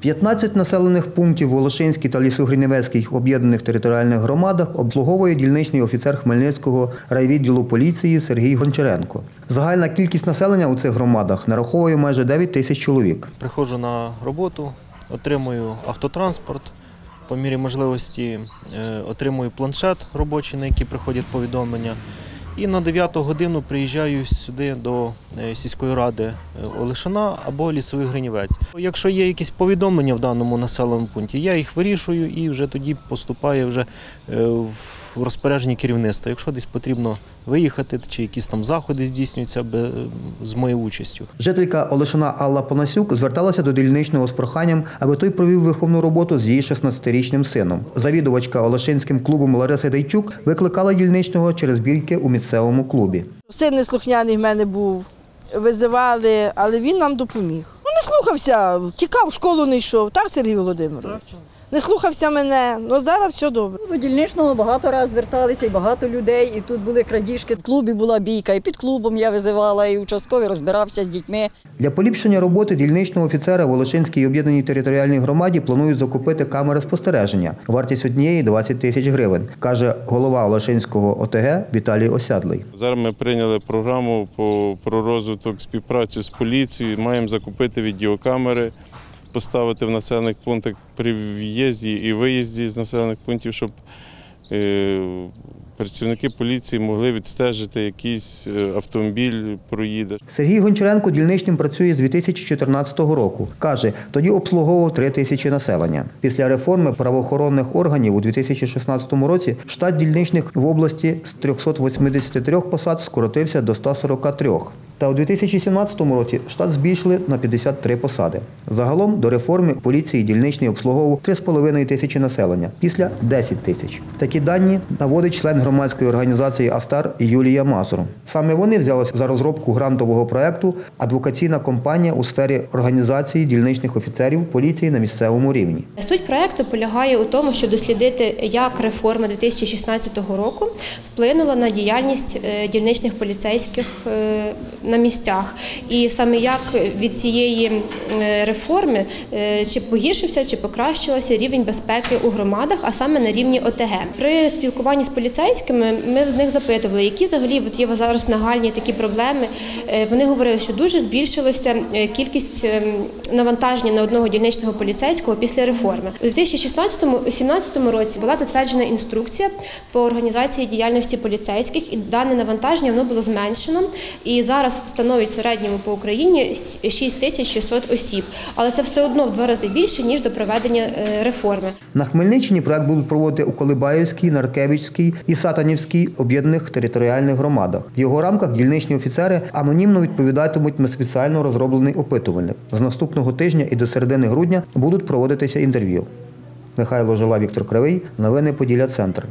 15 населених пунктів Волошинській та Лісогринівецькій об'єднаних територіальних громадах обслуговує дільничний офіцер Хмельницького райвідділу поліції Сергій Гончаренко. Загальна кількість населення у цих громадах нараховує майже 9 тисяч чоловік. Приходжу на роботу, отримую автотранспорт. По мірі можливості е, отримую планшет робочий, на який приходять повідомлення. І на 9 годину приїжджаю сюди до е, сільської ради е, Олешина або лісовий Гринівець. Якщо є якісь повідомлення в даному населеному пункті, я їх вирішую і вже тоді поступає вже е, в розпорядження керівництва. Якщо десь потрібно виїхати, чи якісь там заходи здійснюються бе- з моєю участю. Жителька Олешина Алла Панасюк зверталася до дільничного з проханням, аби той провів виховну роботу з її 16-річним сином. Завідувачка Олешинським клубом Лариса Дайчук викликала дільничного через бійки у місцевому клубі. Син неслухняний в мене був. Визивали, але він нам допоміг. Ну, не слухався, тікав, в школу не йшов. Так, Сергій Володимирович? Не слухався мене, ну зараз все добре. До дільничного багато разів зверталися, і багато людей, і тут були крадіжки. В клубі була бійка, і під клубом я визивала, і участковий розбирався з дітьми. Для поліпшення роботи дільничного офіцера в Волошинській об'єднаній територіальній громаді планують закупити камери спостереження. Вартість однієї 20 тисяч гривень, каже голова Волошинського ОТГ Віталій Осядлий. Зараз ми прийняли програму по, про розвиток співпраці з поліцією. Маємо закупити відеокамери, поставити в населених пунктах при в'їзді і виїзді з населених пунктів, щоб е, працівники поліції могли відстежити якийсь е, автомобіль проїде. Сергій Гончаренко дільничним працює з 2014 року. Каже, тоді обслуговував 3 тисячі населення. Після реформи правоохоронних органів у 2016 році штат дільничних в області з 383 посад скоротився до 143. Та у 2017 році штат збільшили на 53 посади. Загалом до реформи поліції дільничний обслуговував 3,5 тисячі населення, після 10 тисяч. Такі дані наводить член громадської організації Астар Юлія Мазур. Саме вони взялися за розробку грантового проекту Адвокаційна компанія у сфері організації дільничних офіцерів поліції на місцевому рівні. Суть проекту полягає у тому, щоб дослідити, як реформа 2016 року вплинула на діяльність е, дільничних поліцейських е, на місцях, і саме як від цієї реформи е, чи погіршився, чи покращилося рівень безпеки у громадах, а саме на рівні ОТГ. При спілкуванні з поліцейськими ми в них запитували, які взагалі от є зараз нагальні такі проблеми. Е, Вони говорили, що дуже збільшилася е, кількість е, навантаження на одного дільничного поліцейського після реформи. У 2016-2017 році була затверджена інструкція по організації діяльності поліцейських, і дане навантаження воно було зменшено. І зараз становить в середньому по Україні 6600 осіб. Але це все одно в два рази більше ніж до проведення е, реформи. На Хмельниччині проект будуть проводити у Колибаївській, Наркевичській і Сатанівській об'єднаних територіальних громадах. В його рамках дільничні офіцери анонімно відповідатимуть на спеціально розроблений опитувальник. З наступного тижня і до середини грудня будуть проводитися інтерв'ю. Михайло Жила, Віктор Кривий. Новини Поділля Центр.